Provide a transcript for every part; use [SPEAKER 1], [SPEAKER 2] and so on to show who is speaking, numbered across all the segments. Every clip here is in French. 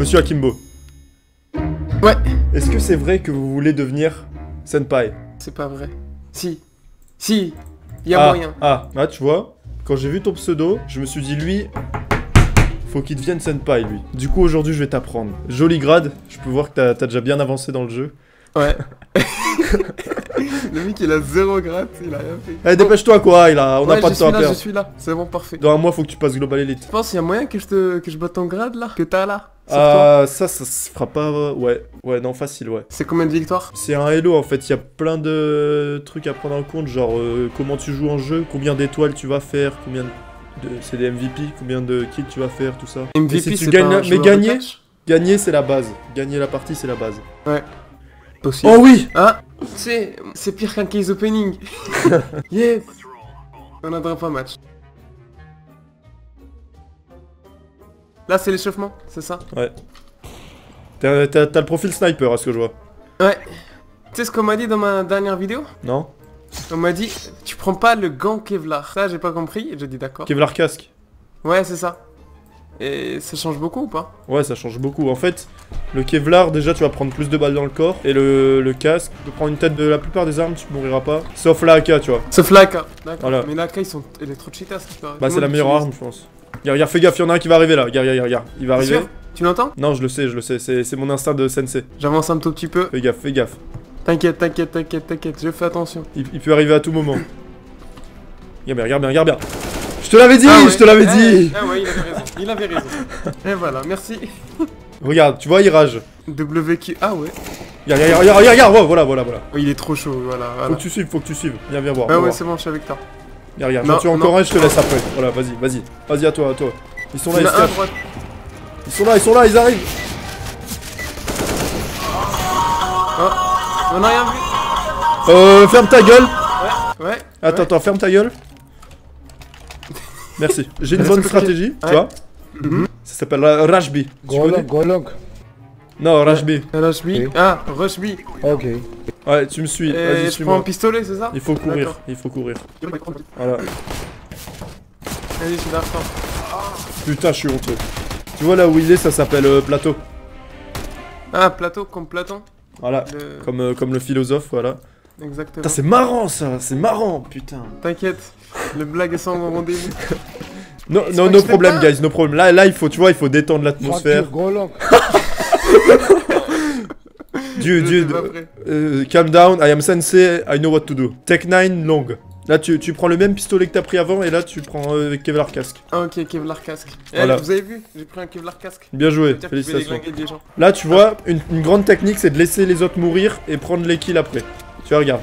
[SPEAKER 1] Monsieur Akimbo,
[SPEAKER 2] Ouais.
[SPEAKER 1] est-ce que c'est vrai que vous voulez devenir senpai?
[SPEAKER 2] C'est pas vrai. Si. Si. Y a
[SPEAKER 1] ah,
[SPEAKER 2] moyen.
[SPEAKER 1] Ah, ah, tu vois, quand j'ai vu ton pseudo, je me suis dit, lui, faut qu'il devienne senpai, lui. Du coup, aujourd'hui, je vais t'apprendre. Joli grade, je peux voir que t'as déjà bien avancé dans le jeu.
[SPEAKER 2] Ouais. le mec il a zéro gratte, il a rien fait.
[SPEAKER 1] Eh, dépêche-toi, quoi, il a... on n'a
[SPEAKER 2] Ouais,
[SPEAKER 1] pas
[SPEAKER 2] je
[SPEAKER 1] de temps à
[SPEAKER 2] là, je
[SPEAKER 1] perdre.
[SPEAKER 2] suis là. C'est bon, parfait.
[SPEAKER 1] Dans un mois, faut que tu passes Global Elite.
[SPEAKER 2] Tu penses qu'il y a moyen que je te que je batte ton grade là Que t'as là
[SPEAKER 1] Ah, ça, ça se fera pas... euh, Ouais, ouais, non, facile, ouais.
[SPEAKER 2] C'est combien de victoires?
[SPEAKER 1] C'est un Hello en fait, il y a plein de trucs à prendre en compte, genre euh, comment tu joues en jeu, combien d'étoiles tu vas faire, combien de... C'est des MVP, combien de kills tu vas faire, tout ça. Et
[SPEAKER 2] MVP
[SPEAKER 1] si tu gagnes
[SPEAKER 2] pas
[SPEAKER 1] la- mais gagner Gagner c'est la base, gagner la partie c'est la base.
[SPEAKER 2] Possible.
[SPEAKER 1] Oh oui
[SPEAKER 2] Ah, c'est c'est pire qu'un case opening. yes. On a drop un match. Là c'est l'échauffement, c'est ça
[SPEAKER 1] T'as t'as- le profil sniper à ce que je vois.
[SPEAKER 2] Ouais. Tu sais ce qu'on m'a dit dans ma dernière vidéo
[SPEAKER 1] Non
[SPEAKER 2] On m'a dit tu prends pas le gant Kevlar. Ça j'ai pas compris, j'ai dit d'accord.
[SPEAKER 1] Kevlar casque.
[SPEAKER 2] Ouais c'est ça. Et ça change beaucoup ou pas?
[SPEAKER 1] Ouais ça change beaucoup. En fait, le Kevlar déjà tu vas prendre plus de balles dans le corps, et le, le casque, tu peux prendre une tête de la plupart des armes, tu mouriras pas. Sauf la AK tu vois.
[SPEAKER 2] Sauf l'AK. D'accord.
[SPEAKER 1] Voilà.
[SPEAKER 2] Mais l'AK ils sont électro-cheatas.
[SPEAKER 1] Bah c'est la meilleure arme je pense. Regarde, regarde, fais gaffe, y'en a un qui va arriver là, regarde, regarde, regarde. Il va arriver.
[SPEAKER 2] sûr? Tu l'entends?
[SPEAKER 1] Non je le sais, je le sais, c'est mon instinct de sensei.
[SPEAKER 2] J'avance un tout petit peu.
[SPEAKER 1] Fais gaffe, fais gaffe.
[SPEAKER 2] T'inquiète, t'inquiète, t'inquiète, t'inquiète, je fais attention.
[SPEAKER 1] Il, il peut arriver à tout moment. Regarde bien, regarde bien, regarde bien. Je te l'avais dit,
[SPEAKER 2] Ah ouais.
[SPEAKER 1] je te l'avais
[SPEAKER 2] Eh,
[SPEAKER 1] dit.
[SPEAKER 2] Ah ouais, il avait raison. Il avait raison. Et voilà, merci.
[SPEAKER 1] Regarde, tu vois, il rage.
[SPEAKER 2] WQ. Ah ouais.
[SPEAKER 1] Regarde, regarde, regarde, regarde, regarde, voilà, voilà, voilà.
[SPEAKER 2] Oh, il est trop chaud, voilà.
[SPEAKER 1] Faut que tu suives, faut que tu suives. Viens, viens voir.
[SPEAKER 2] Ah ouais, c'est bon, je suis avec toi.
[SPEAKER 1] Regarde, regarde,
[SPEAKER 2] Non,
[SPEAKER 1] j'en tue encore un, je te laisse après. Voilà, vas-y, vas-y. Vas-y, à toi, à toi. Ils sont là, ils se cachent. Ils sont là, ils sont là, ils arrivent.
[SPEAKER 2] On a rien vu.
[SPEAKER 1] Euh, ferme ta gueule.
[SPEAKER 2] Ouais.
[SPEAKER 1] Attends,
[SPEAKER 2] ouais.
[SPEAKER 1] attends, ferme ta gueule. Merci. J'ai une bonne stratégie, tu vois.
[SPEAKER 2] Mhm.
[SPEAKER 1] Ça s'appelle la Rashbi. Tu
[SPEAKER 3] Go
[SPEAKER 1] connais
[SPEAKER 3] long, go long.
[SPEAKER 1] Non, Rashbi.
[SPEAKER 2] Rush B. Ah, Rush B.
[SPEAKER 3] Ok.
[SPEAKER 1] Ouais, tu me suis. Vas-y,
[SPEAKER 2] je prends un
[SPEAKER 1] suis-moi.
[SPEAKER 2] pistolet, c'est ça
[SPEAKER 1] Il faut courir, il faut courir. Voilà.
[SPEAKER 2] Vas-y, je suis d'accord.
[SPEAKER 1] Putain, je suis honteux. Tu vois là où il est, ça s'appelle euh, plateau.
[SPEAKER 2] Ah, plateau comme Platon.
[SPEAKER 1] Voilà.
[SPEAKER 2] Le-
[SPEAKER 1] Comme, euh, comme le philosophe, voilà.
[SPEAKER 2] Exactement.
[SPEAKER 1] Putain, c'est marrant ça, c'est marrant, putain.
[SPEAKER 2] T'inquiète, le blague est sans rendez-vous.
[SPEAKER 1] No,
[SPEAKER 2] C'est
[SPEAKER 1] no, problème, guys, no problème. Là, là, il faut, tu vois, il faut détendre l'atmosphère. Dude, dude, euh, calm down, I am sensei, I know what to do. Tech 9 long. Là, tu, tu prends le même pistolet que t'as pris avant, et là, tu prends euh, Kevlar casque.
[SPEAKER 2] Ah, ok, Kevlar casque. Eh, vous avez vu J'ai pris un Kevlar casque.
[SPEAKER 1] Bien joué, félicitations.
[SPEAKER 2] déglinguer des gens.
[SPEAKER 1] Là, tu vois, une, une grande technique, c'est de laisser les autres mourir et prendre les kills après. Tu vois, regarde,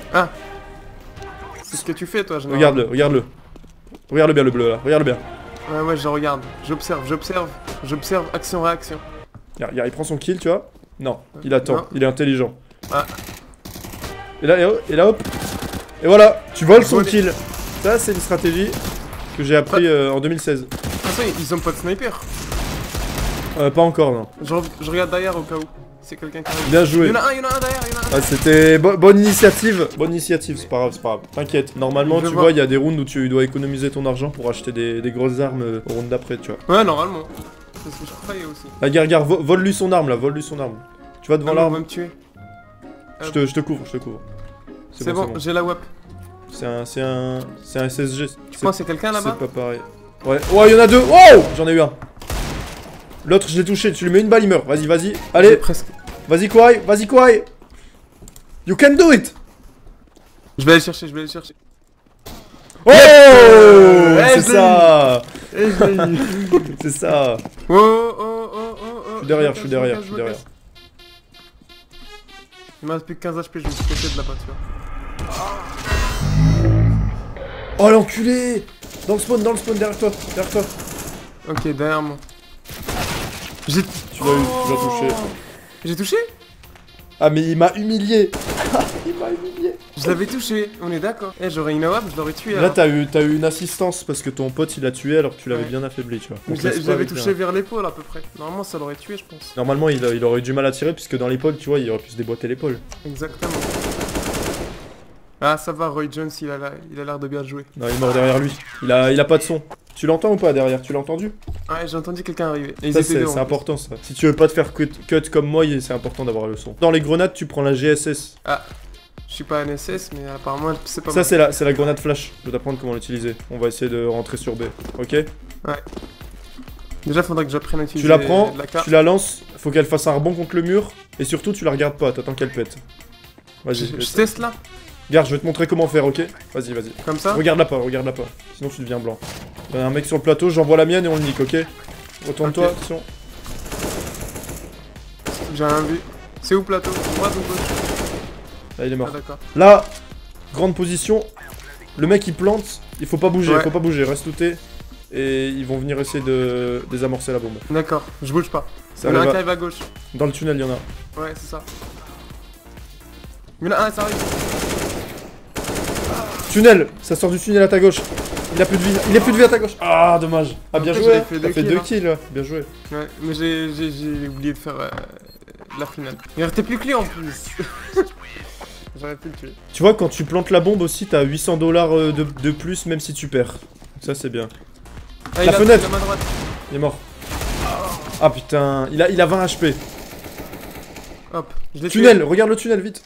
[SPEAKER 2] C'est ce que tu fais, toi,
[SPEAKER 1] regarde-le, regarde-le. Regarde-le bien, le bleu, là, regarde-le bien.
[SPEAKER 2] Ouais, ouais, je regarde. J'observe, j'observe. J'observe, action-réaction.
[SPEAKER 1] Regarde, regarde, il prend son kill, tu vois. Non, il attend,
[SPEAKER 2] Non.
[SPEAKER 1] il est intelligent.
[SPEAKER 2] Ah.
[SPEAKER 1] Et là, et, hop- et là, hop. Et voilà, tu voles son kill. Ça, c'est une stratégie que j'ai appris euh, en 2016.
[SPEAKER 2] De toute façon, ils ont pas de sniper.
[SPEAKER 1] Euh, pas encore, non.
[SPEAKER 2] Je, je regarde derrière au cas où. C'est quelqu'un qui arrive.
[SPEAKER 1] Bien
[SPEAKER 2] Il
[SPEAKER 1] joué.
[SPEAKER 2] y en a un, il y en a un derrière, il y en a un.
[SPEAKER 1] Ah, C'était bo- bonne initiative. Bonne initiative, c'est pas grave, c'est pas grave. T'inquiète. Normalement, tu
[SPEAKER 2] vois.
[SPEAKER 1] vois, il y a des rounds où tu dois économiser ton argent pour acheter des, des grosses armes euh, au round d'après, tu vois.
[SPEAKER 2] Ouais, normalement. C'est ce que je croyais aussi.
[SPEAKER 1] Ah, regarde, regarde, vo- vole-lui son arme là, vole-lui son arme. Tu vas devant
[SPEAKER 2] Ah, on va
[SPEAKER 1] l'arme.
[SPEAKER 2] me tuer.
[SPEAKER 1] Je te, je te couvre, je te couvre.
[SPEAKER 2] C'est bon, j'ai la WAP.
[SPEAKER 1] C'est un, c'est un, c'est un SSG.
[SPEAKER 2] Tu
[SPEAKER 1] C'est-
[SPEAKER 2] penses c'est quelqu'un là-bas
[SPEAKER 1] C'est pas pareil. Ouais. Oh, il y en a deux. Oh J'en ai eu un. L'autre, je l'ai touché. Tu lui mets une balle, il meurt. Vas-y, vas-y. Allez,
[SPEAKER 2] presque.
[SPEAKER 1] vas-y, Kawhi. Vas-y, Kawhi. You can do it.
[SPEAKER 2] Je vais aller chercher, je vais aller chercher.
[SPEAKER 1] Oh
[SPEAKER 2] Ouais,
[SPEAKER 1] C'est ça. C'est ça.
[SPEAKER 2] Oh, oh, oh, oh, oh.
[SPEAKER 1] Je suis derrière, je suis derrière, je suis derrière.
[SPEAKER 2] Il me reste plus que 15 HP, je vais me péter de tu vois.
[SPEAKER 1] Oh l'enculé Dans le spawn, dans le spawn, derrière toi, derrière toi.
[SPEAKER 2] Ok, derrière moi. J'ai
[SPEAKER 1] Tu l'as eu, tu l'as touché.
[SPEAKER 2] j'ai touché?
[SPEAKER 1] Ah mais il m'a humilié. Il m'a humilié.
[SPEAKER 2] Je l'avais touché, on est d'accord. Eh, j'aurais une AWAP, je l'aurais tué.
[SPEAKER 1] Là t'as eu, eu une assistance parce que ton pote il l'a tué alors que tu l'avais
[SPEAKER 2] Ouais.
[SPEAKER 1] bien affaibli, tu vois. On
[SPEAKER 2] Je l'avais touché
[SPEAKER 1] un-
[SPEAKER 2] vers l'épaule à peu près. Normalement, ça l'aurait tué, je pense.
[SPEAKER 1] Normalement il, il aurait eu du mal à tirer puisque dans l'épaule tu vois il aurait pu se déboîter l'épaule.
[SPEAKER 2] Exactement. Ah, ça va, Roy Jones, il a la- il a l'air de bien jouer.
[SPEAKER 1] Non, il est mort derrière lui. Il a, il a pas de son. Tu l'entends ou pas derrière? Tu l'as entendu?
[SPEAKER 2] Ouais, j'ai entendu quelqu'un arriver. Et
[SPEAKER 1] Ça, c'est
[SPEAKER 2] plus.
[SPEAKER 1] important ça. Si tu veux pas te faire cut, cut comme moi, c'est important d'avoir le son. Dans les grenades, tu prends la GSS.
[SPEAKER 2] Je suis pas NSS, mais apparemment, c'est pas
[SPEAKER 1] Ça, c'est la, c'est la grenade flash. Je vais t'apprendre comment l'utiliser. On va essayer de rentrer sur B. Ok?
[SPEAKER 2] Déjà, faudrait que j'apprenne à utiliser
[SPEAKER 1] Tu la prends,
[SPEAKER 2] la carte.
[SPEAKER 1] tu la lances. Faut qu'elle fasse un rebond contre le mur. Et surtout, tu la regardes pas. T'attends qu'elle pète.
[SPEAKER 2] Je,
[SPEAKER 1] Vas-y.
[SPEAKER 2] je teste là,
[SPEAKER 1] Regarde, je vais te montrer comment faire, ok Vas-y, vas-y.
[SPEAKER 2] comme ça.
[SPEAKER 1] Regarde-la pas, regarde-la pas. Sinon, tu deviens blanc. Il y a un mec sur le plateau, j'envoie la mienne et on le nique, ok Retourne-toi,
[SPEAKER 2] Ok.
[SPEAKER 1] attention.
[SPEAKER 2] J'ai rien vu. C'est où plateau Droite ou gauche
[SPEAKER 1] Là, il est mort.
[SPEAKER 2] Ah.
[SPEAKER 1] Là, grande position. Le mec il plante, il faut pas bouger,
[SPEAKER 2] Ouais.
[SPEAKER 1] faut pas bouger, reste touté. Et ils vont venir essayer de désamorcer la bombe.
[SPEAKER 2] D'accord, je bouge pas.
[SPEAKER 1] Ça
[SPEAKER 2] Il y en a un
[SPEAKER 1] arrive
[SPEAKER 2] qui
[SPEAKER 1] à-
[SPEAKER 2] arrive à gauche.
[SPEAKER 1] Dans le tunnel, il y en a.
[SPEAKER 2] Ouais, c'est ça. Il y en a un, ça arrive.
[SPEAKER 1] Tunnel Ça sort du tunnel à ta gauche. Il a plus de vie, il a plus de vie à ta gauche. Ah, dommage. Ah, bien joué.
[SPEAKER 2] fait
[SPEAKER 1] T'as
[SPEAKER 2] deux
[SPEAKER 1] fait
[SPEAKER 2] kills,
[SPEAKER 1] deux
[SPEAKER 2] hein.
[SPEAKER 1] kills, là. Bien joué.
[SPEAKER 2] Ouais, mais j'ai oublié de faire euh, la finale. Il restait plus que en plus. J'aurais pu le tuer.
[SPEAKER 1] Tu vois, quand tu plantes la bombe aussi, t'as 800 dollars euh, de, de plus, même si tu perds. Ça, c'est bien.
[SPEAKER 2] Ah, il
[SPEAKER 1] La
[SPEAKER 2] a-
[SPEAKER 1] fenêtre.
[SPEAKER 2] il a.
[SPEAKER 1] Il est mort. Ah putain, il a, il a 20 HP.
[SPEAKER 2] Hop, je l'ai
[SPEAKER 1] Tunnel, regarde le tunnel, vite.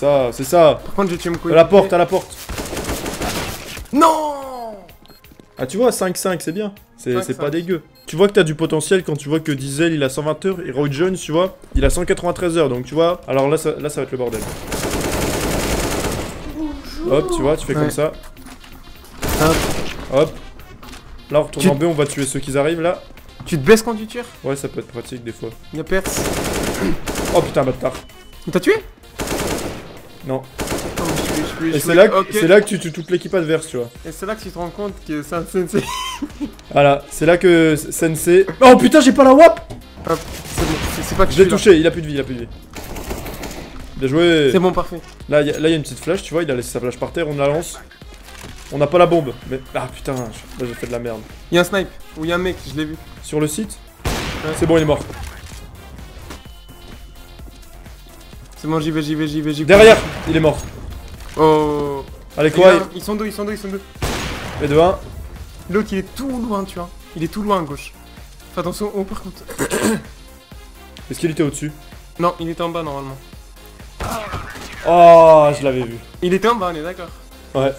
[SPEAKER 1] Ça, c'est ça.
[SPEAKER 2] Par contre, j'ai tué mon
[SPEAKER 1] À la porte, à la porte.
[SPEAKER 2] Non
[SPEAKER 1] Ah, tu vois, 5-5, c'est bien. C'est
[SPEAKER 2] 5-5.
[SPEAKER 1] c'est pas dégueu. Tu vois que t'as du potentiel quand tu vois que Diesel il a 120 heures et Roy Jones, tu vois, il a 193 heures. Donc tu vois, alors là ça, là, ça va être le bordel. Hop, tu vois, tu fais
[SPEAKER 2] Ouais.
[SPEAKER 1] comme ça.
[SPEAKER 2] Hop.
[SPEAKER 1] Hop. Là, on retourne
[SPEAKER 2] Tu-
[SPEAKER 1] en B, on va tuer ceux qui arrivent là.
[SPEAKER 2] Tu te baisses quand tu tires?
[SPEAKER 1] Ouais, ça peut être pratique des fois.
[SPEAKER 2] Il y a perce.
[SPEAKER 1] Oh putain, bâtard.
[SPEAKER 2] Il t'a tué?
[SPEAKER 1] Non.
[SPEAKER 2] Je suis- je suis- je
[SPEAKER 1] Et c'est là, là que tu tues toute l'équipe adverse, tu vois.
[SPEAKER 2] Et c'est là que tu te rends compte que c'est un sensei.
[SPEAKER 1] Voilà, c'est là que Sensei. Oh putain, j'ai pas la WAP
[SPEAKER 2] Hop, c'est bon. C'est- pas que je
[SPEAKER 1] l'ai
[SPEAKER 2] là.
[SPEAKER 1] touché, il a plus de vie, il a plus de vie. Bien joué.
[SPEAKER 2] C'est bon, parfait.
[SPEAKER 1] Là, il y, a- là, y a une petite flash, tu vois, il a laissé sa flash par terre, on la lance. On n'a pas la bombe, mais. Ah putain, là j'ai fait de la merde.
[SPEAKER 2] Il y a un snipe. Ou il y a un mec, je l'ai vu.
[SPEAKER 1] Sur le site
[SPEAKER 2] Ouais.
[SPEAKER 1] C'est bon, il est mort.
[SPEAKER 2] C'est bon, j'y vais, j'y vais, j'y vais, j'y vais.
[SPEAKER 1] Derrière, il est mort.
[SPEAKER 2] Oh.
[SPEAKER 1] Allez, quoi
[SPEAKER 2] un- Ils sont deux, ils sont deux, ils sont deux.
[SPEAKER 1] Et de 1.
[SPEAKER 2] L'autre, il est tout loin, tu vois. Il est tout loin à gauche. Fais attention, oh, par contre.
[SPEAKER 1] Est-ce qu'il était au-dessus?
[SPEAKER 2] Non, il était en bas normalement.
[SPEAKER 1] Oh, je l'avais vu.
[SPEAKER 2] Il était en bas, on est d'accord.
[SPEAKER 1] Ouais.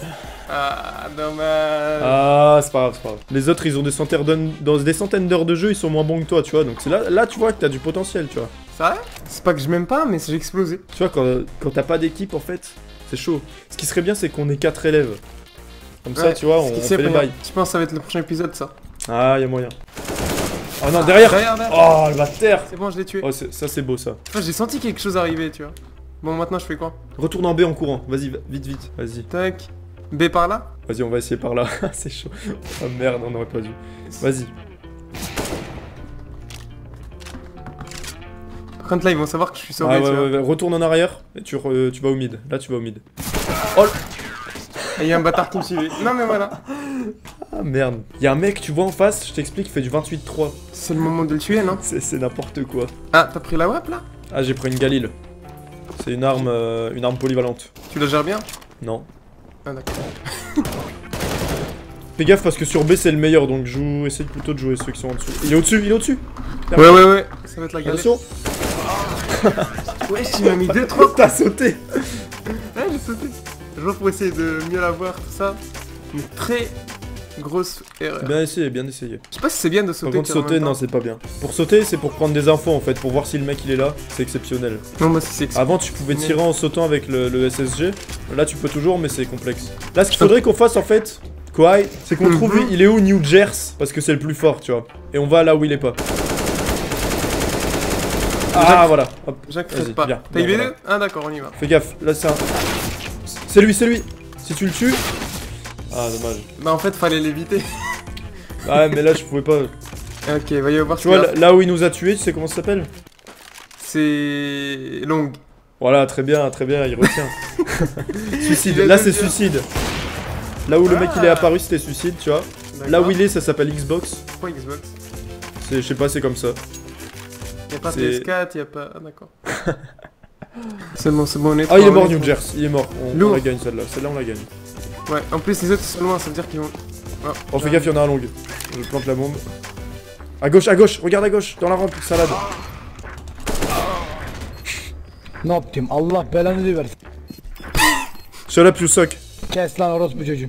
[SPEAKER 2] Ah, dommage.
[SPEAKER 1] Ah, c'est pas grave, c'est pas grave. Les autres, ils ont des centaines d'heures- dans des centaines d'heures de jeu, ils sont moins bons que toi, tu vois. Donc c'est là, là, tu vois que t'as du potentiel, tu vois.
[SPEAKER 2] C'est vrai C'est pas que je m'aime pas, mais j'ai explosé.
[SPEAKER 1] Tu vois, quand, quand t'as pas d'équipe, en fait, c'est chaud. Ce qui serait bien, c'est qu'on ait 4 élèves. Comme ça, tu vois, on, on fait les bails.
[SPEAKER 2] Je pense que ça va être le prochain épisode, ça.
[SPEAKER 1] Ah, y a moyen. Oh non, derrière
[SPEAKER 2] Derrière, derrière.
[SPEAKER 1] Oh, le bâtard
[SPEAKER 2] C'est bon, je l'ai tué.
[SPEAKER 1] Oh, ça, c'est beau, ça.
[SPEAKER 2] Enfin, j'ai senti quelque chose arriver, tu vois. Bon, maintenant, je fais quoi?
[SPEAKER 1] Retourne en B en courant. Vas-y, va- vite, vite. Vas-y.
[SPEAKER 2] Tac. B par là?
[SPEAKER 1] Vas-y, on va essayer par là. c'est chaud. Oh merde, on aurait pas dû. Vas-y.
[SPEAKER 2] Là, ils vont savoir que je suis sauvé,
[SPEAKER 1] Ah,
[SPEAKER 2] tu
[SPEAKER 1] ouais,
[SPEAKER 2] vois.
[SPEAKER 1] ouais, ouais. Retourne en arrière et tu, re- tu vas au mid. Là, tu vas au mid.
[SPEAKER 2] Et il y a un bâtard qui me suivait. Non, mais voilà.
[SPEAKER 1] Ah merde. Y a un mec, tu vois en face, je t'explique, il fait du 28-3.
[SPEAKER 2] C'est le moment de le tuer, non?
[SPEAKER 1] C'est c'est n'importe quoi.
[SPEAKER 2] Ah, t'as pris la WAP, là?
[SPEAKER 1] Ah, j'ai pris une Galil. C'est une arme, euh, une arme polyvalente.
[SPEAKER 2] Tu la gères bien?
[SPEAKER 1] Non.
[SPEAKER 2] Ah, d'accord.
[SPEAKER 1] Fais gaffe parce que sur B c'est le meilleur donc joue, essaye plutôt de jouer ceux qui sont en dessous. Il est au-dessus, il est au-dessus
[SPEAKER 2] Ouais, ouais, ouais. Ça va être la galère.
[SPEAKER 1] Attention
[SPEAKER 2] Ouais, tu m'as mis 2-3
[SPEAKER 1] T'as sauté
[SPEAKER 2] Ouais, j'ai sauté. Vois pour essayer de mieux la voir, tout ça. Une très grosse erreur.
[SPEAKER 1] Bien essayé, bien essayé.
[SPEAKER 2] Je sais pas si c'est bien de
[SPEAKER 1] Par
[SPEAKER 2] sauter.
[SPEAKER 1] contre
[SPEAKER 2] en
[SPEAKER 1] sauter, non c'est pas bien. Pour sauter c'est pour prendre des infos en fait, pour voir si le mec il est là, c'est exceptionnel.
[SPEAKER 2] Non, moi, c'est
[SPEAKER 1] Avant tu pouvais tirer en sautant avec le, le SSG, là tu peux toujours mais c'est complexe. Là ce qu'il faudrait qu'on fasse en fait, quoi, c'est qu'on
[SPEAKER 2] Mhm.
[SPEAKER 1] trouve il est où New Jersey? Parce que c'est le plus fort tu vois. Et on va là où il est pas. Ah voilà, hop.
[SPEAKER 2] Jacques,
[SPEAKER 1] Vas-y, viens,
[SPEAKER 2] T'as eu deux Ah, d'accord, on y va.
[SPEAKER 1] Fais gaffe, là c'est un... C'est lui, c'est lui Si tu le tues... Ah dommage.
[SPEAKER 2] Bah, en fait, fallait l'éviter.
[SPEAKER 1] Ah ouais, mais là je pouvais pas.
[SPEAKER 2] ok, va y voir
[SPEAKER 1] Tu vois, là, là où il nous a tués, tu sais comment ça s'appelle?
[SPEAKER 2] C'est. long.
[SPEAKER 1] Voilà, très bien, très bien, il retient. suicide, là c'est suicide. Là où le mec il est
[SPEAKER 2] Ah.
[SPEAKER 1] apparu, c'était suicide, tu vois. Là où il est, ça s'appelle Xbox.
[SPEAKER 2] Pourquoi Xbox?
[SPEAKER 1] C'est, je sais pas, c'est comme ça.
[SPEAKER 2] Y'a pas
[SPEAKER 1] C'est-
[SPEAKER 2] PS4, y'a pas. Ah, d'accord. C'est bon, c'est bon, on est
[SPEAKER 1] Ah, il est mort, New. Jersey. Il est mort. On, on la gagne celle-là. Celle-là, on la gagne.
[SPEAKER 2] Ouais, en plus les autres ils sont loin, ça veut dire qu'ils vont.
[SPEAKER 1] Oh, fais gaffe, il y en a un long. Je plante la bombe. À gauche, à gauche, regarde à gauche, dans la rampe, salade.
[SPEAKER 3] Ne yaptım? Allah belanı versin.
[SPEAKER 1] Shut up, you suck.
[SPEAKER 3] Kes lan orospu çocuğu.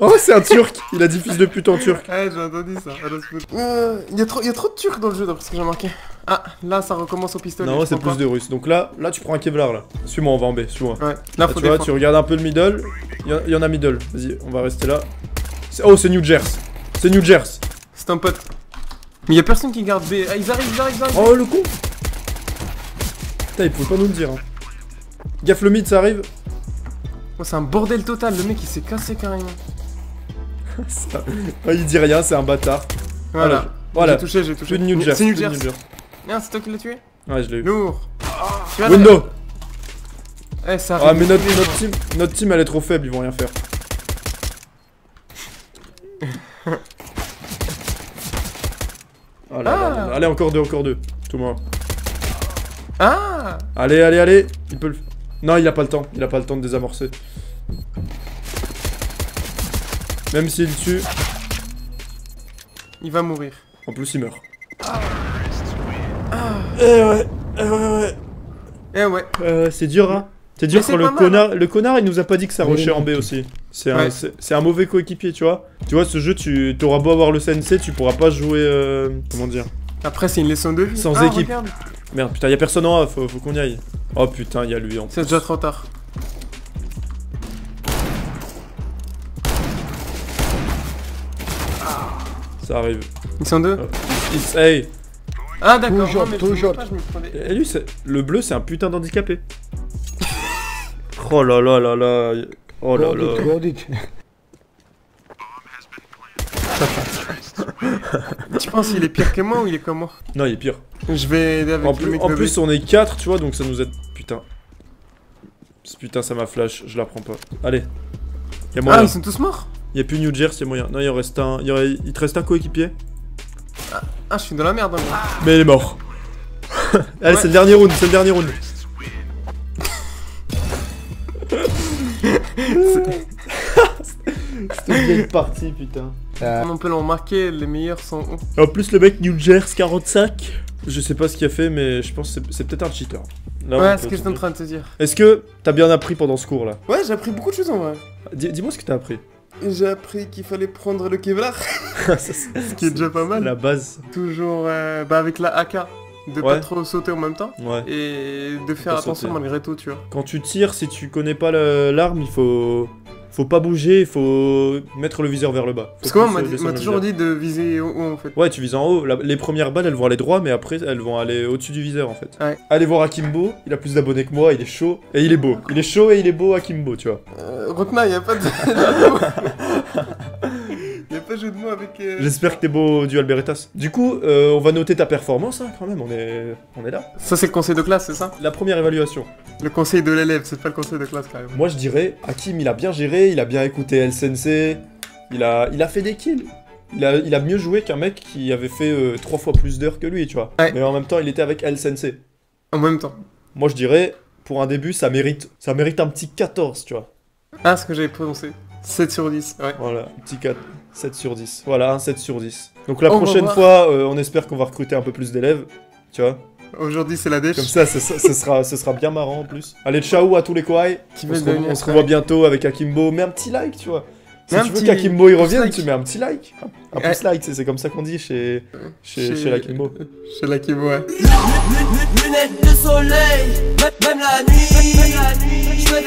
[SPEAKER 1] Oh, c'est un turc Il a dit fils de pute en turc.
[SPEAKER 2] Ouais, j'ai entendu ça. Euh, il y, a trop- y a trop de turcs dans le jeu d'après ce que j'ai remarqué. Ah, là ça recommence au pistolet.
[SPEAKER 1] Non, c'est plus de russes. Donc là, là, tu prends un Kevlar là. Suis-moi, on va en B, suis-moi.
[SPEAKER 2] Ouais, là
[SPEAKER 1] Là,
[SPEAKER 2] faut
[SPEAKER 1] tu vois, tu regardes un peu le middle. Il y, en- il y en a middle. Vas-y, on va rester là. Oh, c'est New Jersey. C'est New Jersey.
[SPEAKER 2] C'est un pote. Mais y a personne qui garde B. Ah, ils arrivent, ils arrivent, ils arrivent.
[SPEAKER 1] Oh, le con Putain, il pouvait pas nous le dire. Hein. Gaffe le mid, ça arrive.
[SPEAKER 2] Oh, c'est un bordel total, le mec il s'est cassé carrément.
[SPEAKER 1] Ça- Ah, il dit rien, c'est un bâtard.
[SPEAKER 2] Voilà.
[SPEAKER 1] Voilà.
[SPEAKER 2] J'ai touché, j'ai touché. C'est New Jersey. Ah, c'est toi qui l'as tué
[SPEAKER 1] Ouais, je l'ai eu.
[SPEAKER 2] Lourd. Vois,
[SPEAKER 1] Window
[SPEAKER 2] Eh, ça
[SPEAKER 1] Ah, mais notre, notre team, notre team, elle est trop faible, ils vont rien faire. Oh là là là là. Allez, encore deux, encore deux. Tout moi.
[SPEAKER 2] Ah
[SPEAKER 1] Allez, allez, allez. Il peut le. Non, il a pas le temps. Il a pas le temps de désamorcer. Même s'il tue,
[SPEAKER 2] Il va mourir.
[SPEAKER 1] en plus il meurt. Eh ouais, eh ouais, ouais.
[SPEAKER 2] Eh ouais.
[SPEAKER 1] Euh, c'est dur, hein. C'est dur quand le
[SPEAKER 2] mal,
[SPEAKER 1] connard, le connard, il nous a pas dit que ça rushait en B aussi. C'est un,
[SPEAKER 2] Ouais.
[SPEAKER 1] un mauvais coéquipier, tu vois. Tu vois, ce jeu, tu auras beau avoir le CNC, tu pourras pas jouer. euh, comment dire
[SPEAKER 2] Après, c'est une leçon de vie.
[SPEAKER 1] Sans
[SPEAKER 2] Ah,
[SPEAKER 1] équipe.
[SPEAKER 2] regarde.
[SPEAKER 1] Merde, putain, y a personne en A, faut, faut qu'on y aille. Oh putain, y a lui en
[SPEAKER 2] C'est déjà trop tard.
[SPEAKER 1] Ça arrive.
[SPEAKER 2] Ils sont deux
[SPEAKER 1] Oh. Hey
[SPEAKER 2] Ah, d'accord.
[SPEAKER 3] Toujours,
[SPEAKER 2] non, mais je me
[SPEAKER 3] toujours.
[SPEAKER 2] pas, je me prenais-
[SPEAKER 1] Et lui, c'est le bleu, c'est un putain d'handicapé. oh là là là là. Oh là là.
[SPEAKER 2] Tu penses qu'il est pire que moi ou il est comme moi?
[SPEAKER 1] Non, il est pire.
[SPEAKER 2] Je vais aider avec
[SPEAKER 1] En
[SPEAKER 2] le
[SPEAKER 1] plus,
[SPEAKER 2] mec
[SPEAKER 1] en plus, on est 4, tu vois, donc ça nous aide. Putain. Putain, ça m'a flash, je la prends pas. Allez. Y'a
[SPEAKER 2] Ah,
[SPEAKER 1] moyen.
[SPEAKER 2] ils sont tous morts?
[SPEAKER 1] Y'a plus New Jersey, y'a moyen. Non, il en reste un. Il, y aurait- il te reste un coéquipier.
[SPEAKER 2] Ah, je suis dans la merde, gros.
[SPEAKER 1] Mais il est mort. Allez,
[SPEAKER 2] Ouais.
[SPEAKER 1] c'est le dernier round, c'est le dernier round. C'était une vieille partie, putain.
[SPEAKER 3] Euh,
[SPEAKER 2] Comme on peut le remarquer, les meilleurs sont
[SPEAKER 1] En plus, le mec New Jersey 45. Je sais pas ce qu'il a fait, mais je pense que c'est- peut-être un cheater. Là,
[SPEAKER 2] Ouais, ce que j'étais en train de te dire.
[SPEAKER 1] Est-ce que t'as bien appris pendant ce cours là?
[SPEAKER 2] Ouais, j'ai appris beaucoup de choses en vrai.
[SPEAKER 1] Dis- Dis-moi ce que t'as appris.
[SPEAKER 2] J'ai appris qu'il fallait prendre le Kevlar, ce qui est déjà pas mal.
[SPEAKER 1] la base.
[SPEAKER 2] Toujours euh, bah, avec la AK, de
[SPEAKER 1] Ouais.
[SPEAKER 2] pas trop sauter en même temps.
[SPEAKER 1] Ouais.
[SPEAKER 2] Et de faire attention
[SPEAKER 1] sauter.
[SPEAKER 2] malgré tout, tu vois.
[SPEAKER 1] Quand tu tires, si tu connais pas l'arme, il faut. Faut pas bouger, faut mettre le viseur vers le bas. Faut
[SPEAKER 2] Parce que moi, on m'a
[SPEAKER 1] euh,
[SPEAKER 2] toujours dit de viser au haut en fait.
[SPEAKER 1] Ouais, tu vises en haut. La- les premières balles, elles vont aller droit, mais après, elles vont aller au-dessus du viseur en fait.
[SPEAKER 2] Ouais.
[SPEAKER 1] Allez voir Akimbo, il a plus d'abonnés que moi, il est chaud. Et il est beau. Il est chaud et il est beau, Akimbo, tu vois.
[SPEAKER 2] Euh, Rotna, y a pas de. y a pas de jeu de mots avec. euh,
[SPEAKER 1] J'espère que t'es beau du Alberetas. Du coup, euh, on va noter ta performance, hein, quand même, on est, on est là.
[SPEAKER 2] Ça, c'est le conseil de classe, c'est ça?
[SPEAKER 1] La première évaluation.
[SPEAKER 2] Le conseil de l'élève, c'est pas le conseil de classe quand même.
[SPEAKER 1] Moi, je dirais, Hakim, il a bien géré, il a bien écouté El Sensei, il a, il a fait des kills. Il a, il a mieux joué qu'un mec qui avait fait euh, trois fois plus d'heures que lui, tu vois.
[SPEAKER 2] Ouais.
[SPEAKER 1] Mais en même temps, il était avec El Sensei.
[SPEAKER 2] En même temps.
[SPEAKER 1] Moi, je dirais, pour un début, ça mérite, ça mérite un petit 14, tu vois.
[SPEAKER 2] Ah, ce que j'avais prononcé. 7 sur 10, ouais.
[SPEAKER 1] Voilà, un petit 4, 7 sur 10. Voilà, un 7 sur 10. Donc la
[SPEAKER 2] On
[SPEAKER 1] prochaine fois, euh, on espère qu'on va recruter un peu plus d'élèves, tu vois.
[SPEAKER 2] Aujourd'hui, c'est la dèche.
[SPEAKER 1] Comme ça, ce, ce sera, ce sera bien marrant en plus. Allez, ciao à tous les.
[SPEAKER 2] Qui
[SPEAKER 1] On se, on revoit bientôt avec Akimbo. Mets un petit like, tu vois. Si
[SPEAKER 2] un
[SPEAKER 1] tu veux qu'Akimbo il revienne,
[SPEAKER 2] like.
[SPEAKER 1] tu mets un petit like. Un
[SPEAKER 2] Ouais.
[SPEAKER 1] pouce like, c'est c'est comme ça qu'on dit chez, chez, chez l'Akimbo.
[SPEAKER 2] Chez l'Akimbo, ouais.
[SPEAKER 4] Lunettes de soleil, même la nuit. Je fais